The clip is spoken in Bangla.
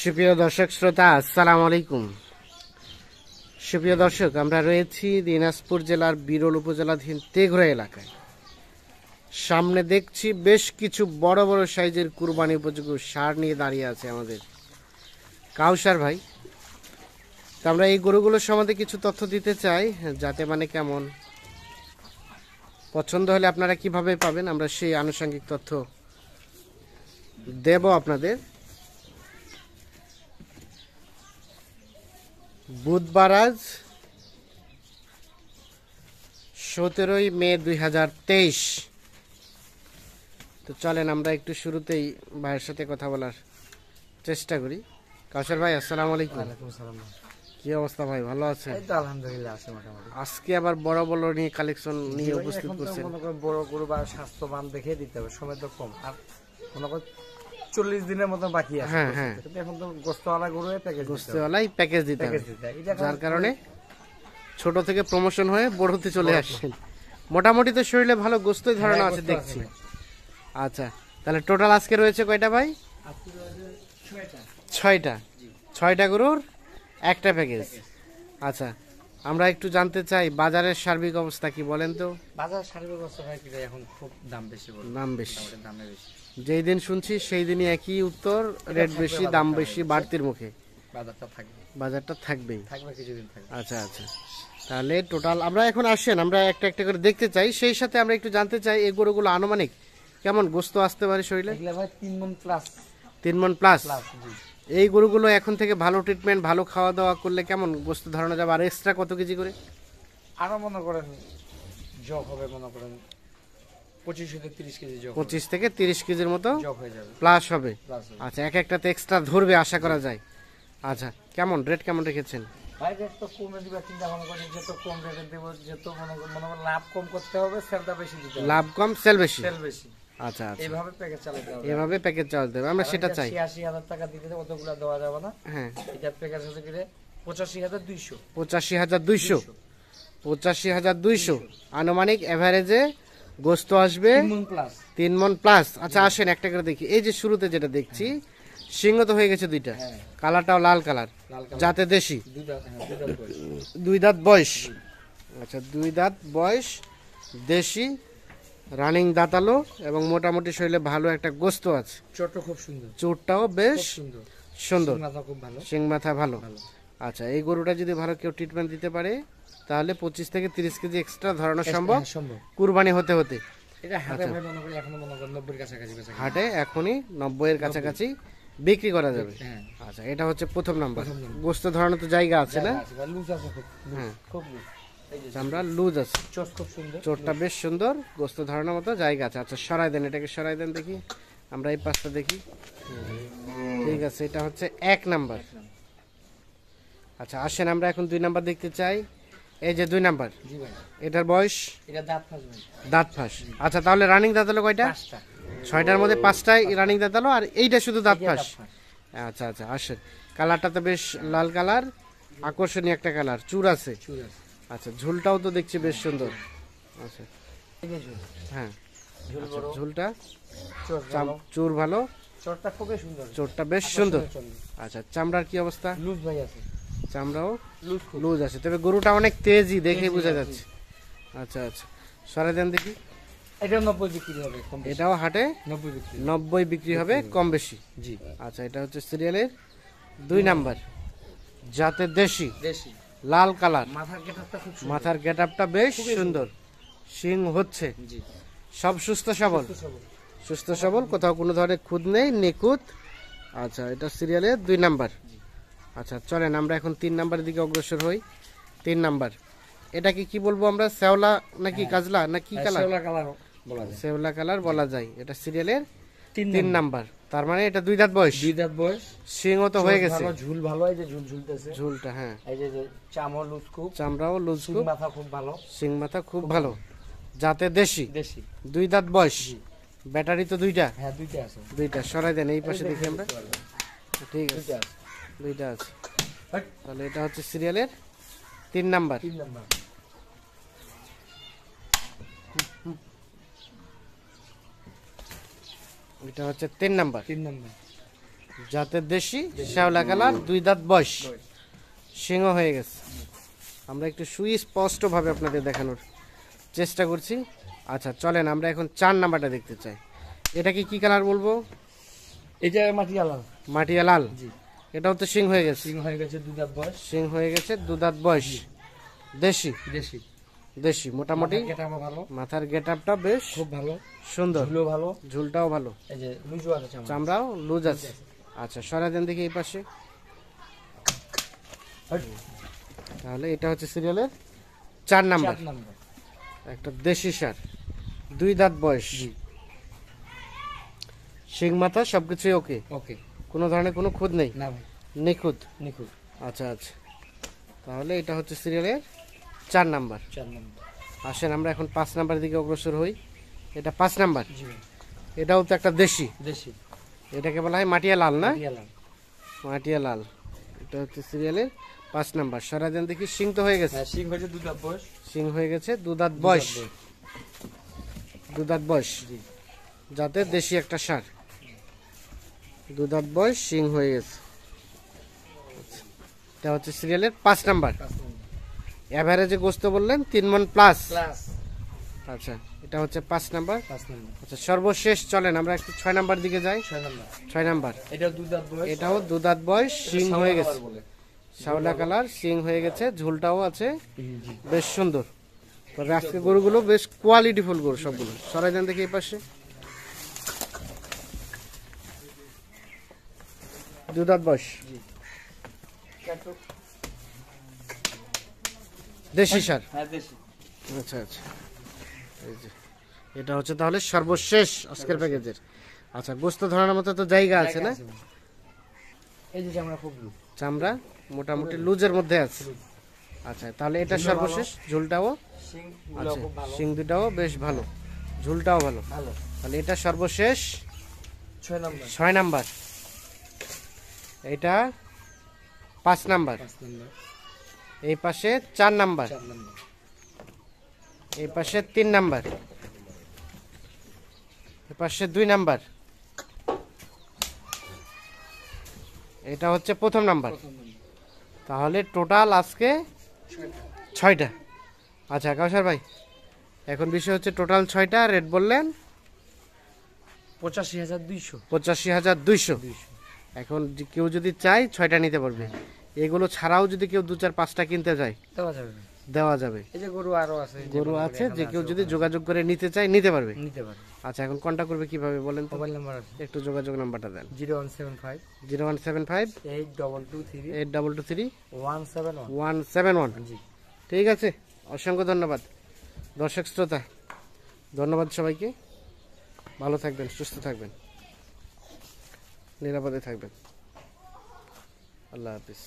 সুপ্রিয় দর্শক শ্রোতা, আসসালামু আলাইকুম। সুপ্রিয় দর্শক, আমরা রয়েছি দিনাজপুর জেলার বিরল উপজেলাধীন তেঘরা এলাকায়। সামনে দেখছি বেশ কিছু বড় বড় সাইজের কুরবানি উপযোগী সার নিয়ে দাঁড়িয়ে আছে আমাদের কাউসার ভাই। তো আমরা এই গরুগুলোর সম্বন্ধে কিছু তথ্য দিতে চাই, যাতে মানে কেমন? পছন্দ হলে আপনারা কীভাবে পাবেন? আমরা সেই আনুষঙ্গিক তথ্য দেব আপনাদের। বুধবার আজ সতেরোই মে দুই হাজার তেইশ। তো চলেন আমরা একটু শুরুতেই ভাইয়ের সাথে কথা বলার চেষ্টা করি। কাউসার ভাই আসসালামু আলাইকুম। কি অবস্থা ভাই ভালো আছে এই তো আলহামদুলিল্লাহ আছে মোটামুটি। আজকে আবার বড় বড় নিয়ে কালেকশন নিয়ে উপস্থিত করছেন। মনে করেন বড় গরু বা স্বাস্থ্যবান দেখে দিতে হবে সময় তো কম। আর মনে করেন চল্লিশ দিনের মতো বাকি আছে হ্যাঁ, হ্যাঁ। এখন তো গোস্তওয়ালা গরু প্যাকেজ গোস্তেওয়ালাই প্যাকেজ দিতে হবে। যার কারণে ছোট থেকে প্রমোশন হয়ে বড়তে চলে আসছেন। মোটামুটি তো শরীরে ভালো গোস্তই ধারণা হ্যাঁ, আছে দেখছি। আচ্ছা তাহলে টোটাল আজকে রয়েছে কয়টা ভাই? ছয়টা। ছয়টা। গরুর একটা প্যাকেজ আচ্ছা আমরা একটু জানতে চাই বাজারের সার্বিক অবস্থা কি বলেন তো? বাজার সার্বিক অবস্থা ভাই কি এখন খুব দাম বেশি দাম বেশি। দামে বেশি। যেই দিন শুনছি সেই দিনই একই উত্তর রেট বেশি দাম বেশি বাড়তির মুখে। বাজারটা থাকবে। বাজারটা থাকবেই। থাকবে কিছুদিন থাকবে। আচ্ছা আচ্ছা। তাহলে টোটাল আমরা এখন আসেন আমরা একটা একটা করে দেখতে চাই। সেই সাথে আমরা একটু জানতে চাই এই গরুগুলো আনুমানিক কেমন গোস্ত আসতে পারে শরীরে? তিন মন প্লাস তিন মন প্লাস এই গরুগুলো এখন থেকে ভালো ট্রিটমেন্ট ভালো খাওয়া দাওয়া করলে কেমন গোস্ত ধারণা যাবে? আর এক্সট্রা কত কেজি করে? আরও মনে করেন জগ হবে মনে করেন। পঁচিশ থেকে তিরিশ কেজির মতো হয়ে যাবে। প্লাস হবে। আচ্ছা এক একটাতে এক্সট্রা ধরবে আশা করা যায়। আচ্ছা কেমন? রেট কেমন রেখেছেন? ভাই রেট তো কমে দিবে চিন্তা ভাবনা করি যত কম রেটে দেবো কর- লাভ কম করতে হবে সেলটা বেশি দিতে হবে। লাভ কম সেল বেশি। সেল বেশি। আচ্ছা এইভাবে প্যাকেজ চালাতে হবে। এভাবে প্যাকেজ দেবে আমরা সেটা চাই। ছিয়াশি হাজার টাকা দিতে অতগুলো দেওয়া যাবে না। হ্যাঁ। এটা প্যাকেজ আনুমানিক এভারেজে গোস্ত আসবে। তিন মন প্লাস আচ্ছা আসেন একটা করে দেখি। এই যে শুরুতে যেটা দেখছি সিংহ তো হয়ে গেছে দুইটা। হ্যাঁ। কালারটাও লাল কালার। যাতে দেশি। হ্যাঁ দুই দাঁত বয়স। আচ্ছা দুই দাঁত বয়স দেশি রানিং দাঁতালো এবং মোটামুটি শরীরে ভালো একটা গোস্ত আছে। ছোট খুব সুন্দর। চুটটাও বেশ সুন্দর। সিং মাথা ভালো। আচ্ছা এই গরুটা যদি ভালো কেউ ট্রিটমেন্ট দিতে পারে তাহলে পঁচিশ থেকে তিরিশ কেজি এক্সট্রা ধরানো সম্ভব? হ্যাঁ, কুরবানি হতে হতে। কিনা। হাটে এখনই নব্বইয়ের কাছাকাছি বিক্রি করা যাবে। হ্যাঁ। আচ্ছা এটা হচ্ছে প্রথম নাম্বার। গোস্ত ধরানো তো জায়গা আছে না? লুজ আছে হ্যাঁ। আমরা লুজ আছে। সুন্দর। চোরটা বেশ সুন্দর গোস্ত ধরানোর মতো জায়গা আছে। আচ্ছা সরাই দেন এটাকে সরাই দেন দেখি। আমরা এই পাশটা দেখি। ঠিক আছে এটা হচ্ছে এক নাম্বার। আচ্ছা আসেন আমরা এখন দুই নাম্বার দেখতে চাই। এই যে দুই নাম্বার। জি ভাই। এটার বয়স? এটা দাঁত ফাঁসবেন দাঁত ফাঁস। আচ্ছা তাহলে রানিং দাঁত হলো কয়টা? পাঁচটা। ছয়টার মধ্যে পাঁচটাই রানিং দাঁত হলো আর এইটা শুধু দাঁত ফাঁস? আচ্ছা আচ্ছা আসেন। কালারটা তো বেশ লাল কালার আকর্ষণীয় একটা কালার। চুর আছে। আচ্ছা ঝুলটাও তো দেখছি বেশ সুন্দর। আচ্ছা। হ্যাঁ। আচ্ছা, ঝুলটা? চোর চাম- ভালো। চুর ভালো? চোরটা খুবই সুন্দর। চোরটা বেশ সুন্দর। আচ্ছা চামড়ার কি অবস্থা? লুজ ভাই আছে। চামড়াও লুজ আছে। তবে গরুটা অনেক তেজি দেখে বোঝা যাচ্ছে। আচ্ছা আচ্ছা। সরে দেন দেখি। এটা নব্বই বিক্রি হবে এটাও হাটে নব্বই বিক্রি নব্বই বিক্রি হবে কম বেশি। জি। আচ্ছা এটা হচ্ছে সিরিয়ালের দুই নাম্বার। যাতে দেশি। দেশি। লাল কালার। মাথার গেটারটা খুব সুন্দর। মাথার গেট আপটা বেশ সুন্দর। সিং হচ্ছে। জি। সব সুস্থ সবল। সবল। সুস্থ সবল কোথাও কোনো ধরনের খুদ নেই নিখুঁত। আচ্ছা এটা সিরিয়ালের দুই নাম্বার। আচ্ছা চলেন আমরা এখন তিন নাম্বারের দিকে অগ্রসর হই। তিন নাম্বার। এটাকে কি বলব আমরা শ্যাওলা নাকি কাজলা না কি কালার? শ্যাওলা কালার বলা যায়। শ্যাওলা কালার বলা যায় এটা সিরিয়ালের তিন নাম্বার। তার মানে এটা দুই দাঁত বয়স। দুই দাঁত বয়স। সিংও তো হয়ে গেছে। ঝুল ভালো এই যে ঝুল ঝুলতেছে। ঝুলটা হ্যাঁ। এই যে যে লুজ খুব। চামড়াও লুজ খুব। মাথা খুব ভালো। সিং মাথা খুব ভালো। যাতে দেশি। দেশি। দুই দাঁত বয়স। ব্যাটারি তো দুইটা। হ্যাঁ দুইটা আছে। দুইটা। সরাই দেন এই পাশে দেখি আমরা। ঠিক আছে। দুইটা আছে। হাট। তাহলে এটা হচ্ছে সিরিয়ালের তিন নাম্বার। তিন নাম্বার। এটা হচ্ছে তিন নাম্বার। তিন নাম্বার। জাতের দেশি শ্যাওলা কালার দুই দাঁত বয়স। সিংহ হয়ে গেছে। আমরা একটু সুস্পষ্টভাবে আপনাদের দেখানোর চেষ্টা করছি। আচ্ছা চলেন আমরা এখন চার নাম্বারটা দেখতে চাই। এটাকে কি কালার বলব? এটা মাটি আলাদা মাটিয়া লাল? জি। এটাও তো সিং হয়ে গেছে। সিং হয়ে গেছে দুই দাঁত বয়স। সিং হয়ে গেছে দু দাঁত বয়স। দেশি? দেশি। দেশি মোটামুটি। ভালো। মাথার গেট আপটা বেশ খুব ভালো। সুন্দর। ঝুলো ভালো। ঝুলটাও ভালো। এই যে লুজু আছে চামড়া চামড়াও লুজ আছে। আচ্ছা সরা দেন দেখি এই পাশে। তাহলে এটা হচ্ছে সিরিয়ালের চার নাম্বার চার নাম্বার। একটা দেশি সার। দুই দাঁত বয়স। শিং মাথা সবকিছুই ওকে ওকে কোনো ধরনের কোনো খুদ নেই? না ভাই। নিখুঁত? নিখুঁত। আচ্ছা আচ্ছা। তাহলে এটা হচ্ছে সিরিয়ালের চার নাম্বার। চার নাম্বার। আসেন আমরা এখন পাঁচ নাম্বার দিকে অগ্রসর হই। এটা পাঁচ নাম্বার? এটাও তো একটা দেশি। দেশি। এটাকে বলা হয় মাটিয়া লাল না? মাটি মাটিয়া লাল। এটা হচ্ছে সিরিয়ালের পাঁচ নাম্বার। সরা দেন দেখি সিং তো হয়ে গেছে। হ্যাঁ সিং হয়েছে দুই দাঁত বয়স। সিং হয়ে গেছে দু দাঁত বয়স। দুই দাঁত দু দাঁত বয়স যাতে দেশি একটা সার। দু দাঁত বয়স সিং হয়ে গেছে। এটা হচ্ছে সিরিয়ালের পাঁচ নাম্বার। অ্যাভারেজে গোস্ত বললেন তিন মন প্লাস আচ্ছা এটা হচ্ছে পাঁচ নাম্বার। আচ্ছা সর্বশেষ চলেন আমরা একটু ছয় নাম্বার দিকে যাই। ছয় নাম্বার। এটাও দু দাঁত বয়স সিং হয়ে গেছে। শাওলা কালার সিং হয়ে গেছে ঝোলটাও আছে। বেশ সুন্দর। তবে আজকে গরুগুলো বেশ কোয়ালিটিফুল গরু সবগুলো। সরাই দেন দেখি এই পাশে। দু দাঁত বয়স দেশি সার? হ্যাঁ আচ্ছা আচ্ছা। এই যে এটা হচ্ছে তাহলে সর্বশেষ আজকের প্যাকেজের। আচ্ছা গোস্ত ধরানোর মতো তো জায়গা আছে না? এই যে চামড়া খুব লুজ চামড়া মোটামুটি লুজের মধ্যে আছে। আচ্ছা তাহলে এটা সর্বশেষ। ঝুলটাও? সিং আচ্ছা দুটাও বেশ ভালো। ঝুলটাও ভালো। ভালো। তাহলে এটা সর্বশেষ ছয় নাম্বার। এটা পাঁচ নাম্বার। এই পাশে চার নাম্বার। এই পাশে তিন নাম্বার। এই পাশে দুই নাম্বার। এটা হচ্ছে প্রথম নাম্বার। তাহলে টোটাল আজকে ছয়টা ছয়টা। আচ্ছা কাউসার ভাই এখন বিষয় হচ্ছে টোটাল ছয়টা রেট বললেন? পঁচাশি হাজার দুইশো। পঁচাশি হাজার দুইশো। দুইশো। এখন যে কেউ যদি চায় ছয়টা নিতে পারবে। এগুলো ছাড়াও যদি কেউ দু চার পাঁচটা কিনতে যায় দেওয়া যাবে। দেওয়া যাবে। এই যে গরু আরও আছে যে গরু আছে যে কেউ যদি যোগাযোগ করে নিতে চায় নিতে পারবে। নিতে পারে আচ্ছা এখন কন্ট্যাক্ট করবে কীভাবে বলেন তো? মোবাইল নাম্বার আছে। একটু যোগাযোগ নাম্বারটা দেন। Zero one seven five zero one seven five eight double two three eight double two three one seven one. One seven one. জি। ঠিক আছে অসংখ্য ধন্যবাদ। দর্শক শ্রোতা ধন্যবাদ সবাইকে। ভালো থাকবেন সুস্থ থাকবেন। নিরাপদে থাকবেন। আল্লাহ হাফিজ।